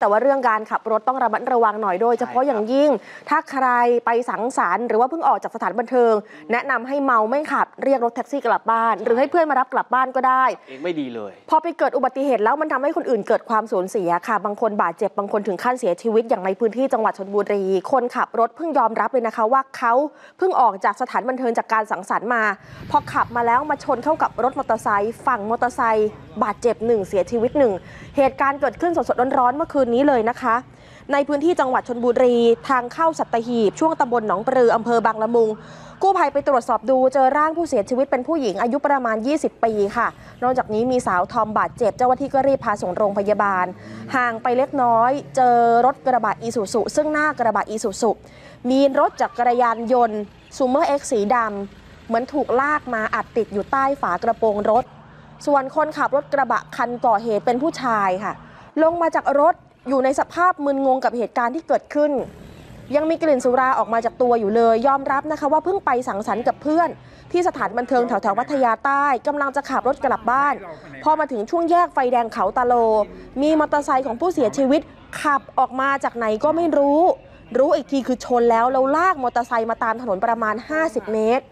แต่ว่าเรื่องการขับรถต้องระมัดระวังหน่อยโดยเฉพาะอย่างยิ่ง ถ้าใครไปสังสรรค์หรือว่าเพิ่งออกจากสถานบันเทิง แนะนำให้เมาไม่ขับเรียกรถแท็กซี่กลับบ้าน หรือให้เพื่อนมารับกลับบ้านก็ได้เองไม่ดีเลย พอไปเกิดอุบัติเหตุแล้วมันทำให้คนอื่นเกิดความสูญเสียค่ะ บางคนบาดเจ็บบางคนถึงขั้นเสียชีวิตอย่างในพื้นที่จังหวัดชนบุรี คนขับรถเพิ่งยอมรับเลยนะคะ ว่าเขาเพิ่งออกจากสถานบันเทิงจากการสังสรรค์มา พอขับมาแล้วมาชนเข้ากับรถมอเตอร์ไซค์ฝั่งมอเตอร์ไซค์บาดเจ็บหนึ่งเสียชีวิตหนึ่งเหตุการณ์เกิดขึ้นสดๆร้อนๆเมื่อคืนนี้เลยนะคะ ในพื้นที่จังหวัดชนบุรี ทางเข้าสัตหีบ ช่วงตำบลหนองปรืออำเภอบางละมุง กู้ภัยไปตรวจสอบดูเจอร่างผู้เสียชีวิตเป็นผู้หญิงอายุประมาณ 20 ปีค่ะ นอกจากนี้มีสาวทอมบาดเจ็บเจ้าหน้าที่ก็รีบพาส่งโรงพยาบาล ห่างไปเล็กน้อย เจอรถกระบะอีซูซุซึ่งหน้ากระบะอีซูซุมีรถจักรยานยนต์ Zoomer X สีดำเหมือนถูกลากมาอัดติดอยู่ใต้ฝากระโปรงรถส่วนคนขับรถกระบะคันก่อเหตุเป็นผู้ชายค่ะ ลงมาจากรถ อยู่ในสภาพมึนงงกับเหตุการณ์ที่เกิดขึ้น ยังมีกลิ่นสุราออกมาจากตัวอยู่เลย ยอมรับนะคะว่าเพิ่งไปสังสรรค์กับเพื่อน ที่สถานบันเทิงแถวแถวพัทยาใต้กำลังจะขับรถกลับบ้าน พอมาถึงช่วงแยกไฟแดงเขาตาโล มีมอเตอร์ไซค์ของผู้เสียชีวิต ขับออกมาจากไหนก็ไม่รู้ รู้อีกทีคือชนแล้วแล้วลากมอเตอร์ไซค์มาตามถนนประมาณ 50 เมตร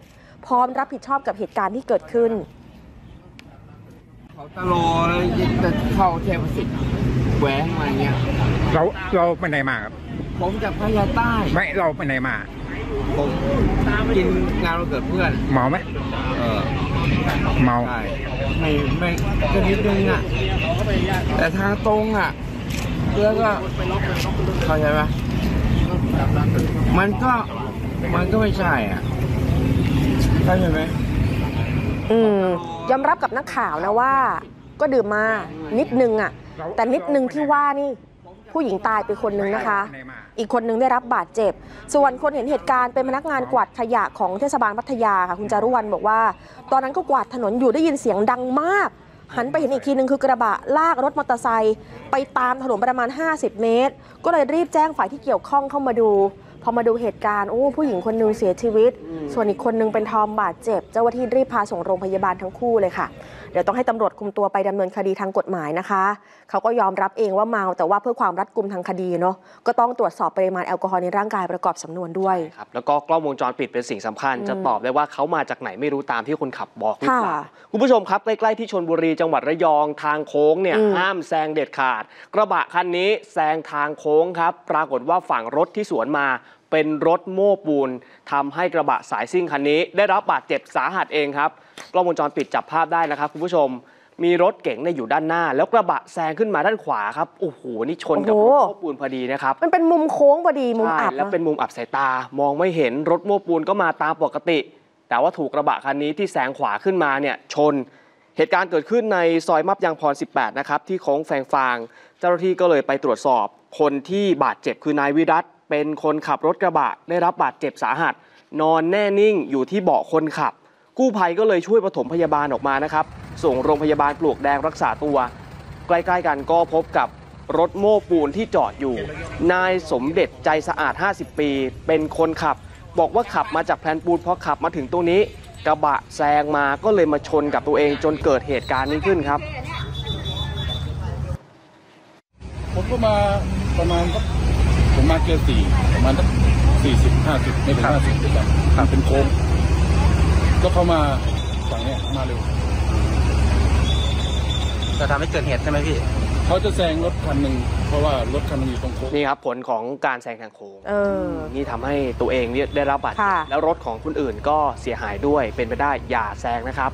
พร้อมรับผิดชอบกับเหตุการณ์ที่เกิดขึ้นเขาตะโลจะเข้าเทพสิทธิ์ แหวงมาเงี้ย เราเราไปไหนมาครับผมจากพัทยาใต้ไม่เราไปไหนมาผมกินงานวันเกิดเพื่อน เมาไหมเออเมาใช่ไม่ไม่ก็นิดนึงอะ แต่ทางตรงอะแล้วก็เข้าใจไหมมันก็มันก็ไม่ใช่อะเข้าใจไหมอืมยอมรับกับนักข่าวนะว่า ก็ดื่มมานิดนึงอะ แต่นิดนึงที่ว่านี่ผู้หญิงตายไปคนนึงนะคะไปไหนมาอีกคนนึงได้รับบาดเจ็บ ส่วนคนเห็นเหตุการณ์เป็นพนักงานกวาดขยะของเทศบาลพัทยาค่ะคุณจารุวรรณบอกว่า ตอนนั้นก็กวาดถนนอยู่ได้ยินเสียงดังมาก หันไปเห็นอีกทีนึงคือกระบะลากรถมอเตอร์ไซค์ไปตามถนนประมาณ 50 เมตร ก็เลยรีบแจ้งฝ่ายที่เกี่ยวข้องเข้ามาดู พอมาดูเหตุการณ์โอ้ผู้หญิงคนนึงเสียชีวิต ส่วนอีกคนนึงเป็นทอมบาดเจ็บ เจ้าหน้าที่รีบพาส่งโรงพยาบาลทั้งคู่เลยค่ะ เดี๋ยวต้องให้ตำรวจคุมตัวไปดำเนินคดีทางกฎหมายนะคะ เขาก็ยอมรับเองว่าเมาแต่ว่าเพื่อความรัดกุมทางคดีเนาะก็ต้องตรวจสอบปริมาณแอลกอฮอล์ในร่างกายประกอบสำนวนด้วยครับแล้วก็กล้องวงจรปิดเป็นสิ่งสำคัญ จะตอบได้ว่าเขามาจากไหนไม่รู้ตามที่คนขับบอกหรือเปล่าค่ะคุณผู้ชมครับใกล้ๆที่ชนบุรีจังหวัดระยองทางโค้งเนี่ยอืมห้ามแซงเด็ดขาด กระบะคันนี้แซงทางโค้งครับ ปรากฏว่าฝั่งรถที่สวนมา เป็นรถโม้ปูนทำให้กระบะสายซิ่งคันนี้ ได้รับบาดเจ็บสาหัสเองครับกล้องวงจรปิดจับภาพได้นะครับคุณผู้ชมมีรถเก๋งเนี่ยอยู่ด้านหน้า แล้วกระบะแซงขึ้นมาด้านขวาครับโอ้โหนี่ชนกับโอ้รโหถโม้ปูนพอดีนะครับมันเป็นมุมโค้งพอดีมุมใช่อับแล้วนะเป็นมุมอับสายตามองไม่เห็นรถโม้ปูนก็มาตามปกติ แต่ว่าถูกกระบะคันนี้ที่แซงขวาขึ้นมาเนี่ยชน เหตุการณ์เกิดขึ้นในซอยมับยางพร 18 นะครับที่โค้งแฟงฟาง เจ้าหน้าที่ก็เลยไปตรวจสอบคนที่บาดเจ็บคือนายวิรัต เป็นคนขับรถกระบะได้รับบาดเจ็บสาหัส นอนแน่นิ่งอยู่ที่เบาะคนขับ กู้ภัยก็เลยช่วยปฐมพยาบาลออกมานะครับ ส่งโรงพยาบาลปลวกแดงรักษาตัว ใกล้ๆกันก็พบกับรถโม้ปูนที่จอดอยู่ นายสมเด็จใจสะอาด 50 ปี เป็นคนขับ บอกว่าขับมาจากแพลนปูนพอขับมาถึงตรงนี้ กระบะแซงมาก็เลยมาชนกับตัวเองจนเกิดเหตุการณ์นี้ขึ้นครับ ผมก็มาประมาณ ผมมาเกียร์สี่ประมาณสักสี่สิบห้าสิบไม่ถึงห้าสิบด้วยกันมันเป็นโค้งก็เข้ามาฝั่งเนี้ยมาเร็วจะทำให้เกิดเหตุใช่ไหมพี่เขาจะแซงรถคันหนึ่งเพราะว่ารถคันหนึงอยู่ตรงโค้งนี่ครับผลของการแซงทางโค้งเออนี่ทำให้ตัวเองเนี่ยได้รับบาดเจ็บค่ะแล้วรถของคนอื่นก็เสียหายด้วยเป็นไปได้อย่าแซงนะครับ